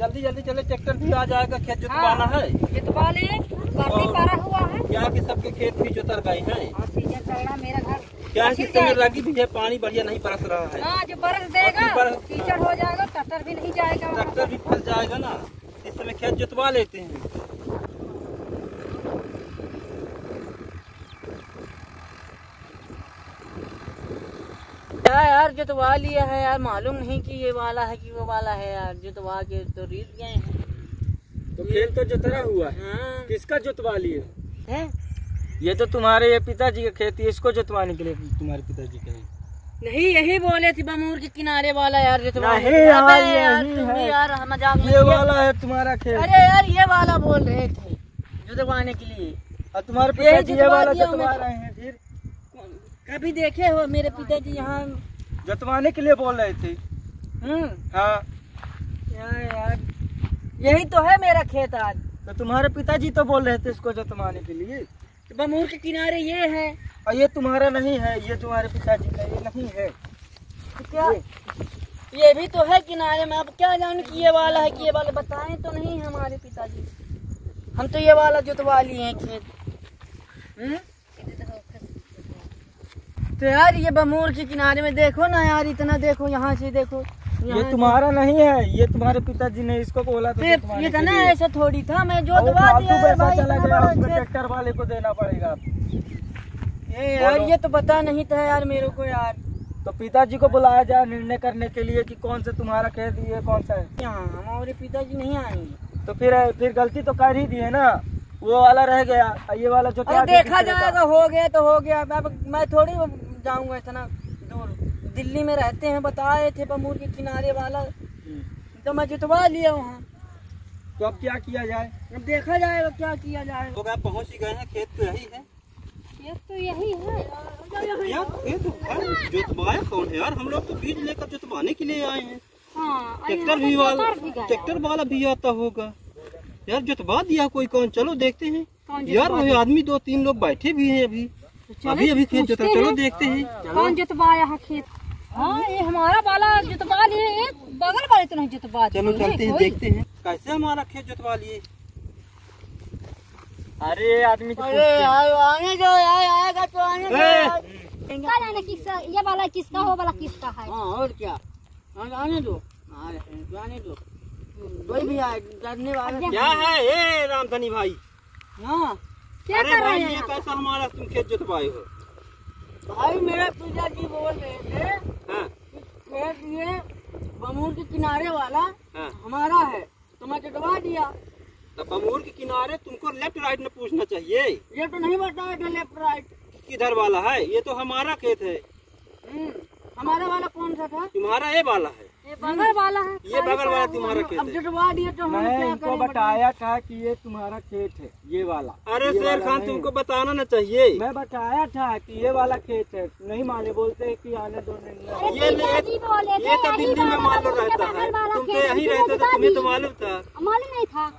जल्दी जल्दी चले ट्रैक्टर भी आ जाएगा खेत जोतवाना है जितवा ले पारा हुआ है। क्या कि सबके खेत भी जोतर गए हैं। मेरा घर। क्या कि इस समय लगी भी है पानी बढ़िया नहीं बरस रहा है। हाँ जो बरस देगा बरस- कीचड़ हो जाएगा ट्रैक्टर भी नहीं जाएगा ट्रैक्टर भी फंस जाएगा ना। इस समय खेत जुतवा लेते हैं। क्या यार जुतवा लिया है यार मालूम नहीं कि ये वाला है कि वो वाला है यार जुतवा के तो रीत गए हैं। तो खेत तो जोतरा हुआ है। हाँ। किसका जोतवा लिए? हैं? ये तो तुम्हारे ये पिताजी का खेत है इसको जोतवाने के लिए तुम्हारे पिताजी का नहीं यही बोले थे बमूर के किनारे वाला यार जुतवा यार, यार है। यार मज़ाक ये वाला है तुम्हारा खेत। अरे यार ये वाला बोल रहे थे। जुतवाने के लिए। और तुम्हारे पिताजी ये वाला जोतवा। रहे हैं फिर कभी देखे हो मेरे पिताजी यहाँ? जोतवाने के लिए बोल रहे थे। हम्म हाँ। यार यार यही तो है मेरा खेत आज। तो तुम्हारे पिताजी तो बोल रहे थे इसको जोतवाने के लिए। तो बमूर के किनारे ये है। और ये तुम्हारा नहीं है ये तुम्हारे पिताजी का ये नहीं है। तो क्या? ये भी तो है किनारे में। अब क्या जानू कि ये वाला है कि ये वाला? बताएँ तो नहीं हमारे पिताजी। हम तो ये वाला जुतवा लिए हैं खेत। हम्म? तो यार ये बमूर के किनारे में देखो ना यार इतना देखो यहाँ से देखो ये तुम्हारा नहीं है ये तुम्हारे पिताजी ने इसको बोला था जोतवाने ये था ना ऐसा थोड़ी था मैं जोतवा फालतू दिया भाई चला गया उसमें ट्रैक्टर वाले को देना पड़ेगा। ये यार ये तो पता नहीं था यार मेरे को यार। तो पिताजी को बुलाया जाए निर्णय करने के लिए कि कौन सा तुम्हारा कह दिए कौन सा है? यहाँ हमारे पिताजी नहीं आएँगे तो फिर फिर गलती तो कर ही दी है ना। वो वाला रह गया ये वाला जो देखा जाएगा हो गया तो हो गया। मैं थोड़ी जाऊँगा इतना दूर। दिल्ली में रहते हैं बताए थे बमूर के किनारे वाला। तो मैं जुतवा लिया वहाँ। तो अब क्या किया जाए? अब देखा जाएगा क्या किया जाएगा लोग आप पहुँच ही गए हैं खेत तो यही है। ये तो यही है। यार खेत है, जोतवाया कौन है? यार हम लोग तो बीज लेकर जोतवाने के लिए आए हैं। हाँ ट्रैक्टर भी वाला ट्रैक्टर वाला भी आता होगा। यार जोतवा दिया कोई कौन? चलो देखते हैं। यार वही आदमी दो तीन लोग बैठे भी हैं अभी। अभी अभी खेत जोता चलो देखते हैं। कौन जुतवाया है खेत? हाँ ये हमारा वाला जुतवा लिए बगल वाले तो नहीं जुतवा। चलो चलते हैं देखते हैं। कैसे हमारा खेत जोतवा लिए? अरे आदमी अरे यार आने जो आएगा तो आने किसका ये वाला किसका हो वाला किसका है? हाँ और क्या? आने दो। हाँ, आने दो। कोई भी आए डरने वाला क्या है? ए रामधनी भाई। हाँ। क्या अरे कर रहे भाई हैं ये कैसा हमारा तुम खेत जोतवाए हो। भाई मेरे पूजा जी बोल रहे थे हाँ। खेत ये बमूर के किनारे वाला हाँ। हमारा है तो मैं कटवा दिया। तो बमूर के किनारे तुमको लेफ़्ट राइट में पूछना चाहिए। ये तो नहीं बताया था लेफ़्ट राइट किधर वाला है? ये तो हमारा खेत है। हम्म, हमारा वाला कौन सा था? तुम्हारा ये वाला है। बगल वाला है ये बगल वाला तुम्हारा खेत अब है। जुटवा दिए तो हम क्या इनको बताया था कि ये तुम्हारा खेत है ये वाला। अरे शेर खान तुमको बताना ना चाहिए। मैं बताया था कि ये वाला खेत है नहीं माने बोलते हैं कि आने दो नहीं ये ये तो यही दिल्ली में बगल रहता है। तुम तो यहीं रहते थे तुम्हें तो मालूम था। मालूम नहीं था।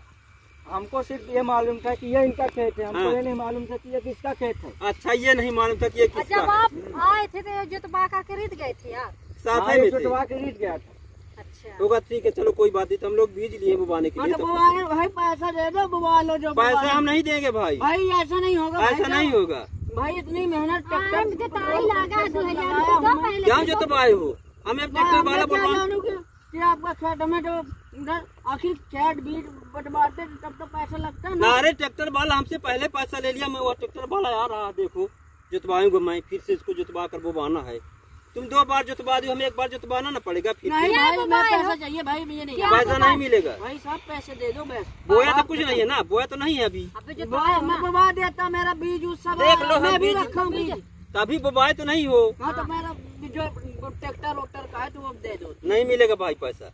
हमको सिर्फ़ ये मालूम था कि ये इनका खेत है हमको हाँ। ये नहीं मालूम था कि ये किसका खेत है। अच्छा ये नहीं मालूम था कि ये किसका जब आप आए थे तो जुतवा का खरीद गए थे यार। साथ हाँ, में थे। जुटवा के रीत गया था। अच्छा। होगा ठीक है चलो कोई बात नहीं तो हम लोग बीज लिए बुवाने के हाँ लिए तो तो भाई पैसा दे दो बुवा लो जो पैसा हम नहीं देंगे भाई। भाई ऐसा नहीं होगा ऐसा नहीं होगा। भाई इतनी मेहनत ट्रैक्टर हूँ। क्या जो तुम आए हो। हमें ट्रैक्टर वाला कि। कि आपका खेत में तो उधर आखिर खेत बीज बटवाते तब तो पैसा लगता है ना? अरे ट्रैक्टर वाला हमसे पहले पैसा ले लिया मैं वो ट्रैक्टर वाला आ रहा देखो। जुतवाऊँगा मैं फिर से इसको जुतवा कर बुवाना है। तुम दो बार जुतवा दो हमें एक बार जुतवाना ना पड़ेगा फिर। नहीं भी भाई मैं पैसा चाहिए भाई मुझे नहीं पैसा नहीं मिलेगा। भाई साहब पैसे दे दो बस बोया तो कुछ नहीं है ना बोया तो नहीं है अभी। अबे मैं बुवा देता मेरा बीज उस सब देख लो मैं भी रखा हूँ तभी बुवाए तो नहीं हो। हाँ तो मेरा जो ट्रैक्टर वोक्टर का है तो वो दे दो। नहीं मिलेगा भाई पैसा।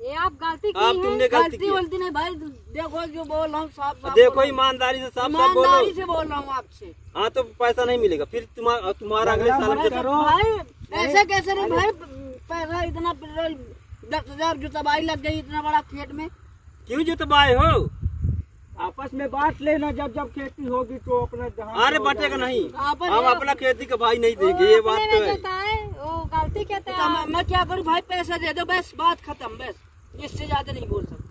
ये आप गलती की आप है। तुमने गलती गलती नहीं भाई देखो जो बोल रहा हूँ साफ़ साफ़ देखो ईमानदारी से साफ़ साफ़ ईमानदारी से बोल रहा हूँ आपसे। हाँ तो पैसा नहीं मिलेगा फिर तुम्हारा तुम्हारा अगले साल करो। भाई ऐसे कैसे रे भाई? पैसा इतना पेट्रोल दस हज़ार जो तबाही लग गई इतना बड़ा खेत में। क्यों जुतवाए हो? आपस में बांट लेना जब जब खेती होगी तो अपने जहाँ अरे बटेगा नहीं। हम अपना खेती का भाई नहीं देंगे ये बात तो है। वो गलती कहते तो हैं मैं क्या करूँ? भाई पैसा दे दो बस बात खत्म बस। इससे ज़्यादा नहीं बोल सकता।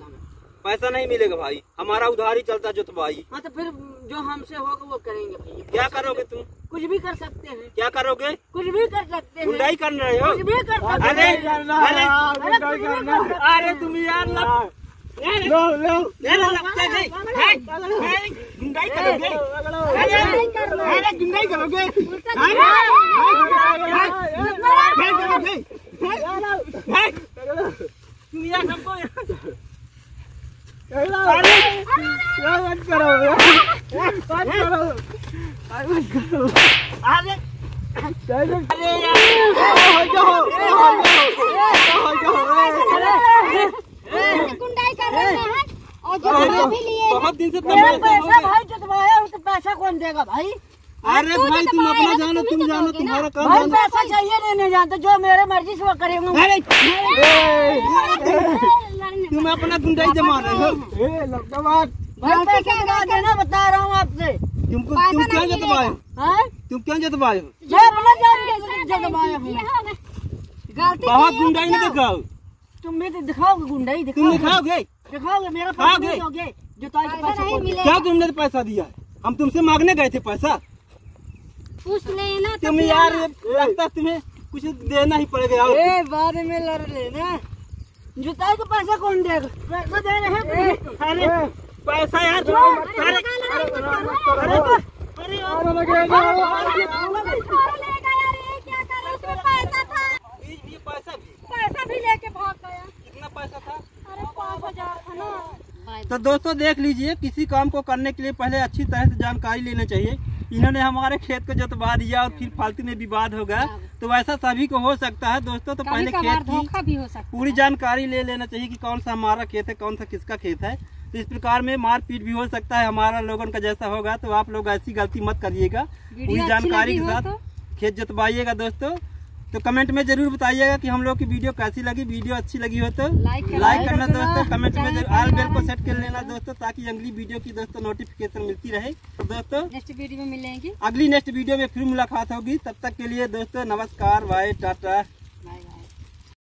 पैसा नहीं मिलेगा भाई हमारा उधारी चलता जोतवाई हाँ तो फिर जो हमसे होगा वो करेंगे भैया क्या करोगे तुम कुछ भी कर सकते हैं क्या करोगे कुछ भी कर सकते हैं गुंडाई कर रहे हो कुछ भी कर सकते अरे अरे अरे हैं। तुम यार लो लो है। है, है, गुंडाई करोगे अरे अरे गुंडाई करोगे है, है, करोगे है, है। तुम यार हमको अरे यार मत करो मत करो अरे मत करो अरे चलो अरे यार गुंडाई कर रहे हैं और जोता भी लिए बहुत दिन से पैसा भाई जुटवाया हो तो पैसा कौन देगा भाई अरे भाई तुम अपना जानो तुम जानो तुम्हारा काम भाई पैसा चाहिए नहीं नहीं जानते जो मेरे मर्ज़ी से वो करेंगे तुम अपना गुंडाई जमा रहे हो? बात। दिला देना बता रहा हूँ आपसे। तुमको तुम क्यों जतवाए हो? हाँ? तुम क्यों जतवाए हो? मैं हूँ बहुत गुंडाई नहीं दिखाओ। तुम भी तो दिखाओगे गुंडाई तुम दिखाओगे। दिखाओगे? दिखाओगे मेरा हाँ, पैसा पैसा क्या तुमने पैसा दिया है? हम तुमसे मांगने गए थे पैसा। पूछ लेना तो तुम यार लगता तुम्हें कुछ देना ही पड़ेगा ए बाद में लड़ लेना। जुताई का पैसा कौन देगा पैसा दे रहे हैं। अरे पैसा यार तो दोस्तों देख लीजिए किसी काम को करने के लिए पहले अच्छी तरह से जानकारी लेना चाहिए इन्होंने हमारे खेत को जतवा दिया और फिर फालतू में विवाद हो। गया तो वैसा सभी को हो सकता है। दोस्तों तो पहले खेत की भी हो सकता पूरी जानकारी ले लेना चाहिए कि कौन सा हमारा खेत है कौन सा किसका खेत है। तो इस प्रकार में मारपीट भी हो सकता है हमारा लोगों का जैसा होगा। तो आप लोग ऐसी गलती मत करिएगा। पूरी जानकारी के साथ तो? खेत जतवाइएगा दोस्तों। तो कमेंट में ज़रूर बताइएगा कि हम लोग की वीडियो कैसी लगी। वीडियो अच्छी लगी हो तो लाइक करना, दोस्तों। कमेंट में ज़रूर आल बेल को सेट कर लेना दोस्तों ताकि अगली वीडियो की दोस्तों नोटिफिकेशन मिलती रहे। तो दोस्तों नेक्स्ट वीडियो में मिलेंगे। अगली नेक्स्ट वीडियो में फिर मुलाकात होगी। तब तक के लिए दोस्तों नमस्कार बाय टाटा।